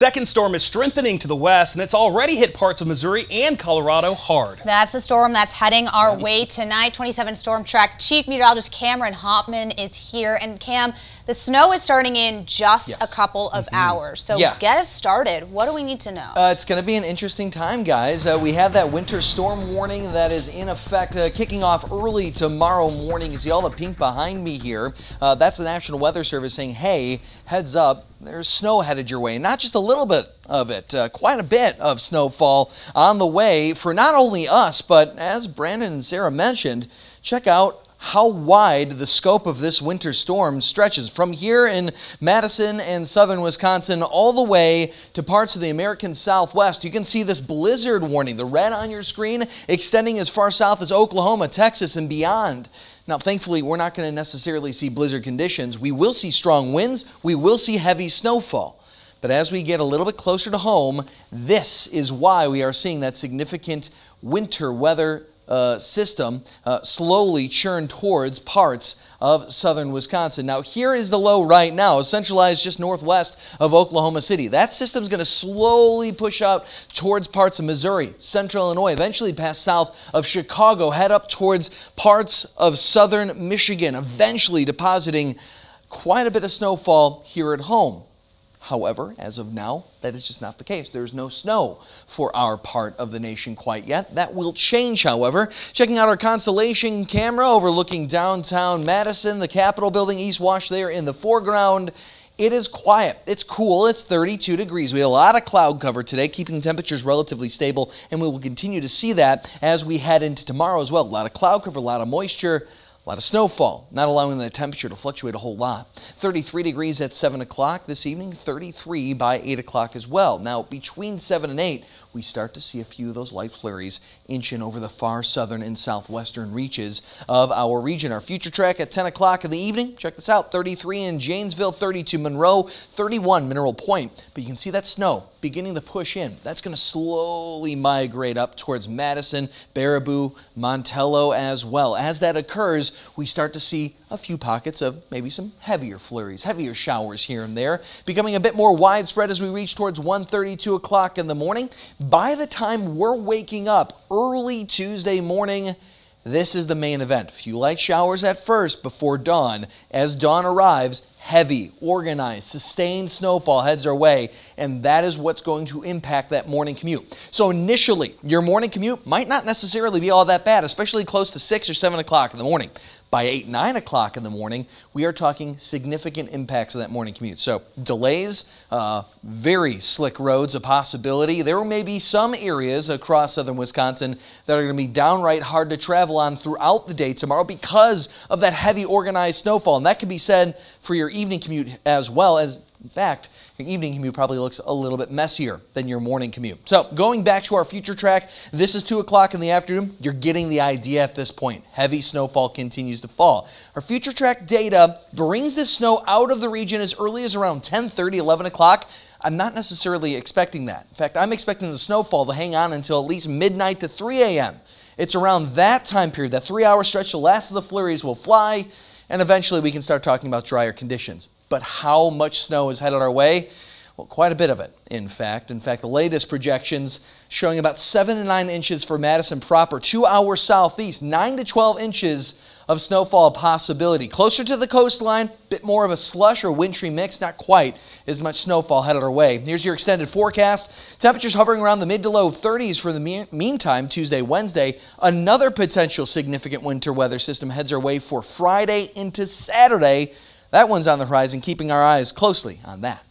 Second storm is strengthening to the west, and it's already hit parts of Missouri and Colorado hard. That's the storm that's heading our way tonight. 27 Storm Track Chief Meteorologist Cameron Hoffman is here. And Cam, the snow is starting in just yes. a couple of mm -hmm. hours. So yeah. get us started. What do we need to know? Uh, it's going to be an interesting time, guys. Uh, we have that winter storm warning that is in effect uh, kicking off early tomorrow morning. You see all the pink behind me here. Uh, that's the National Weather Service saying, hey, heads up, there's snow headed your way. Not just a little bit of it, uh, quite a bit of snowfall on the way for not only us, but as Brandon and Sarah mentioned, check out how wide the scope of this winter storm stretches from here in Madison and southern Wisconsin all the way to parts of the American Southwest. You can see this blizzard warning, the red on your screen, extending as far south as Oklahoma, Texas, and beyond. Now, thankfully, we're not going to necessarily see blizzard conditions. We will see strong winds. We will see heavy snowfall. But as we get a little bit closer to home, this is why we are seeing that significant winter weather uh, system uh, slowly churn towards parts of southern Wisconsin. Now, here is the low right now, centralized just northwest of Oklahoma City. That system is going to slowly push out towards parts of Missouri, central Illinois, eventually pass south of Chicago, head up towards parts of southern Michigan, eventually depositing quite a bit of snowfall here at home. However, as of now, that is just not the case. There's no snow for our part of the nation quite yet. That will change, however. Checking out our Constellation camera overlooking downtown Madison, the Capitol building, East Wash there in the foreground. It is quiet. It's cool. It's 32 degrees. We have a lot of cloud cover today, keeping temperatures relatively stable, and we will continue to see that as we head into tomorrow as well. A lot of cloud cover, a lot of moisture. A lot of snowfall, not allowing the temperature to fluctuate a whole lot. 33 degrees at 7 o'clock this evening, 33 by 8 o'clock as well. Now, between 7 and 8, we start to see a few of those light flurries inching over the far southern and southwestern reaches of our region. Our future track at 10 o'clock in the evening, check this out, 33 in Janesville, 32 Monroe, 31 Mineral Point. But you can see that snow beginning to push in. That's going to slowly migrate up towards Madison, Baraboo, Montello as well. As that occurs, we start to see a few pockets of maybe some heavier flurries, heavier showers here and there, becoming a bit more widespread as we reach towards 1.32 o'clock in the morning. By the time we're waking up early Tuesday morning, this is the main event. Few light showers at first before dawn. As dawn arrives, heavy, organized, sustained snowfall heads our way, and that is what's going to impact that morning commute. So initially, your morning commute might not necessarily be all that bad, especially close to 6 or 7 o'clock in the morning. By 8, 9 o'clock in the morning, we are talking significant impacts of that morning commute. So delays, uh, very slick roads, a possibility. There may be some areas across southern Wisconsin that are going to be downright hard to travel on throughout the day tomorrow because of that heavy organized snowfall. And that can be said for your evening commute as well as in fact, your evening commute probably looks a little bit messier than your morning commute. So going back to our future track, this is 2 o'clock in the afternoon. You're getting the idea at this point. Heavy snowfall continues to fall. Our future track data brings this snow out of the region as early as around 10:30, 11 o'clock. I'm not necessarily expecting that. In fact, I'm expecting the snowfall to hang on until at least midnight to 3 a.m. It's around that time period, that three hour stretch, the last of the flurries will fly, and eventually we can start talking about drier conditions. But how much snow is headed our way? Well, quite a bit of it, in fact. In fact, the latest projections showing about 7 to 9 inches for Madison proper, two hours southeast, 9 to 12 inches of snowfall possibility. Closer to the coastline, bit more of a slush or wintry mix, not quite as much snowfall headed our way. Here's your extended forecast. Temperatures hovering around the mid to low 30s for the meantime, Tuesday, Wednesday. Another potential significant winter weather system heads our way for Friday into Saturday. That one's on the horizon, keeping our eyes closely on that.